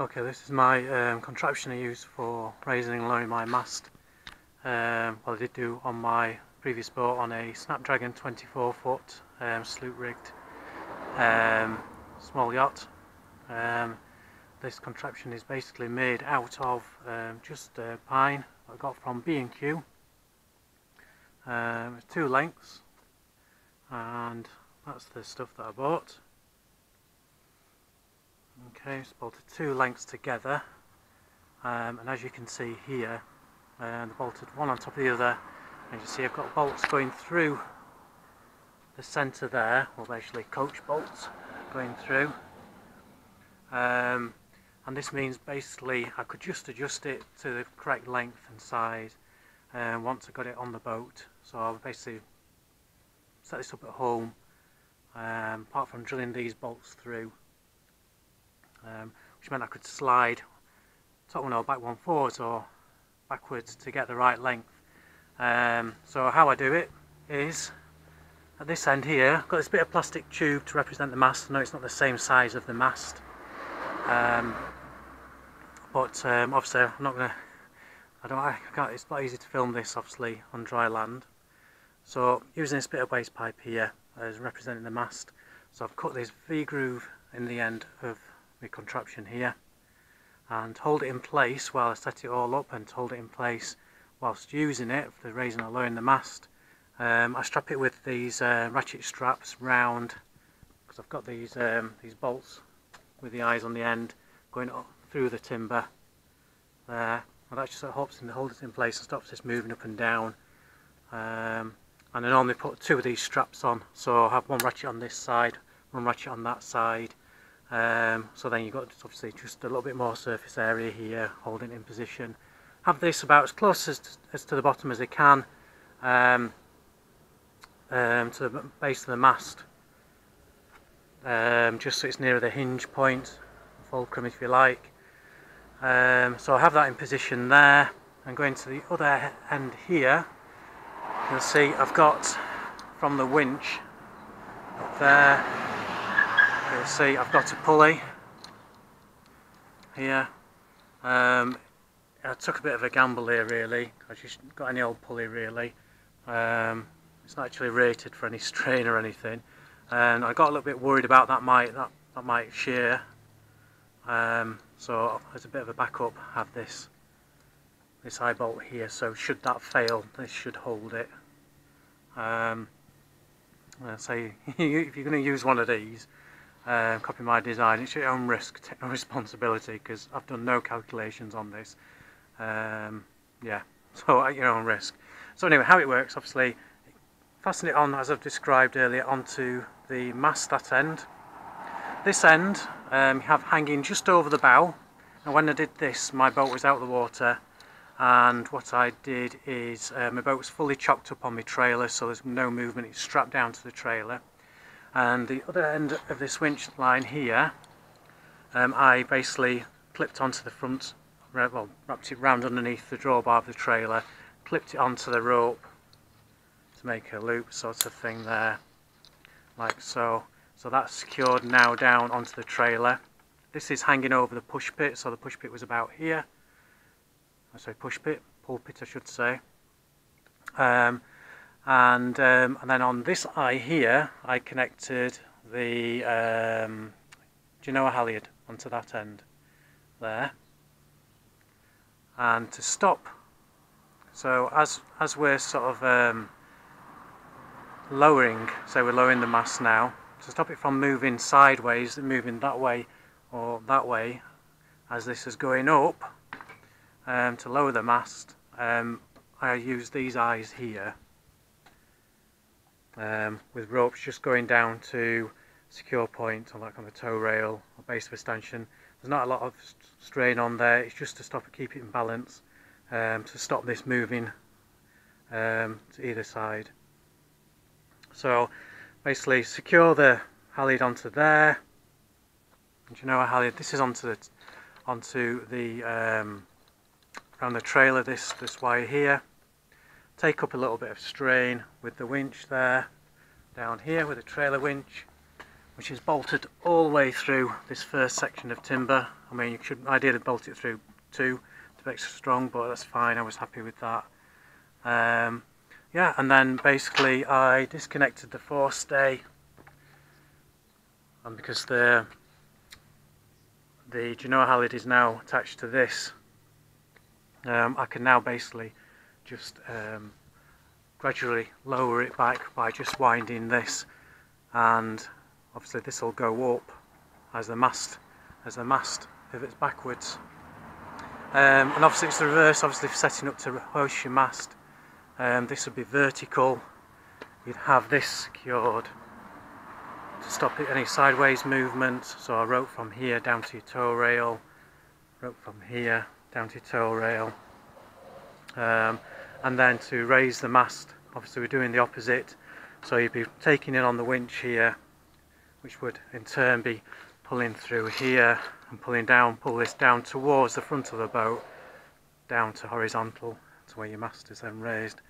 Okay, this is my um, contraption I use for raising and lowering my mast. Um, well, I did do on my previous boat on a Snapdragon 24 foot um, sloop rigged um, small yacht. Um, this contraption is basically made out of um, just uh, pine I got from B&Q. Um, two lengths and that's the stuff that I bought. Okay, it's bolted two lengths together. Um, and as you can see here uh, they're bolted one on top of the other and you see I've got bolts going through the centre there, well basically coach bolts going through. Um, and this means basically I could just adjust it to the correct length and size um, once I got it on the boat. So I'll basically set this up at home um, apart from drilling these bolts through um, which meant I could slide top one or back one forwards or backwards to get the right length. Um, so how I do it is at this end here, I've got this bit of plastic tube to represent the mast. No, it's not the same size of the mast. Um, but um, obviously I'm not to, I don't, I can't, it's not easy to film this obviously on dry land. So using this bit of waste pipe here as representing the mast. So I've cut this V-groove in the end of my contraption here and hold it in place while I set it all up and hold it in place whilst using it for raising or lowering the mast. Um, I strap it with these uh, ratchet straps round because I've got these um, these bolts with the eyes on the end going up through the timber there and that just sort of helps and holds it in place and stops this moving up and down um, and then I normally put two of these straps on so I have one ratchet on this side one ratchet on that side um, so then you've got obviously just a little bit more surface area here holding in position. Have this about as close as, as to the bottom as I can um, um, to the base of the mast. Um, just so it's nearer the hinge point fulcrum if you like. Um, so I have that in position there. And going to the other end here you'll see I've got from the winch there you'll see I've got a pulley here. Um, I took a bit of a gamble here really. I just got any old pulley really. Um, it's not actually rated for any strain or anything. And I got a little bit worried about that might that, that might shear. Um, so as a bit of a backup. I have this this eye bolt here. So should that fail this should hold it. Um, say if you're going to use one of these uh, copy my design. It's your own risk, take no responsibility because I've done no calculations on this. Um, yeah, so at your own risk. So anyway, how it works, obviously, fasten it on as I've described earlier onto the mast that end. This end um, you have hanging just over the bow. And when I did this, my boat was out of the water and what I did is uh, my boat was fully chocked up on my trailer so there's no movement, it's strapped down to the trailer and the other end of this winch line here um, I basically clipped onto the front well wrapped it round underneath the drawbar of the trailer clipped it onto the rope to make a loop sort of thing there like so. So that's secured now down onto the trailer. This is hanging over the push pit so the push pit was about here. I say push pit pulpit I should say. Um, and um, and then on this eye here I connected the um, Genoa halyard onto that end there? And to stop so as as we're sort of um, lowering so we're lowering the mast now to stop it from moving sideways moving that way or that way as this is going up um, to lower the mast um, I use these eyes here um, with ropes just going down to secure point on that kind of tow rail or base of a stanchion. There's not a lot of strain on there, it's just to stop it, keep it in balance, um, to stop this moving um, to either side. So basically secure the halyard onto there. And you know a halyard, this is onto the, onto the um, around the trailer, this, this wire here take up a little bit of strain with the winch there down here with a trailer winch which is bolted all the way through this first section of timber. I mean you should ideally bolt it through two to be extra strong but that's fine. I was happy with that. Um, yeah and then basically I disconnected the forestay and because the the Genoa halyard is now attached to this um, I can now basically just um, gradually lower it back by just winding this. And obviously this will go up as the mast as the mast pivots backwards. Um, and obviously it's the reverse obviously for setting up to hoist your mast. Um, this would be vertical. You'd have this secured to stop any sideways movement. So a rope from here down to your tow rail rope from here down to your tow rail um, and then to raise the mast obviously we're doing the opposite. So you'd be taking it on the winch here which would in turn be pulling through here and pulling down pull this down towards the front of the boat down to horizontal to where your mast is then raised.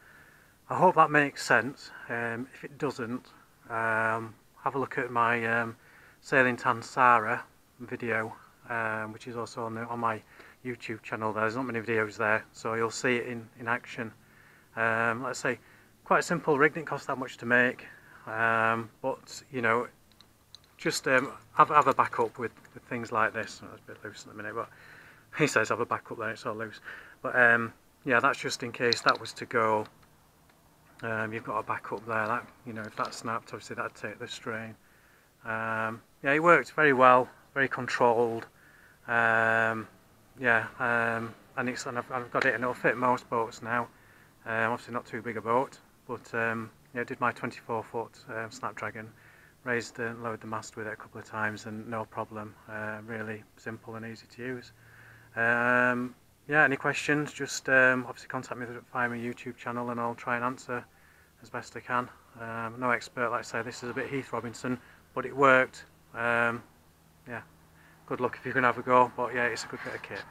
I hope that makes sense. Um, if it doesn't um, have a look at my um, Sailing Tansara video, um, which is also on, the, on my YouTube channel. There's not many videos there, so you'll see it in, in action. Um, let's say, quite simple rig, didn't cost that much to make, um, but you know, just um, have, have a backup with, with things like this. Oh, it's a bit loose in a minute, but he says have a backup there, it's all loose. But um, yeah, that's just in case that was to go um, you've got a backup there that you know if that snapped obviously that'd take the strain um, yeah it worked very well very controlled um, yeah um, and it's and I've, I've, got it and it'll fit most boats now um, obviously not too big a boat but um, yeah did my 24 foot Snapdragon raised and lowered the mast with it a couple of times and no problem uh, really simple and easy to use um, yeah, any questions, just um, obviously contact me via my YouTube channel and I'll try and answer as best I can. Um, no expert, like I say, this is a bit Heath Robinson, but it worked. Um, yeah, good luck if you can have a go, but yeah, it's a good bit of kit.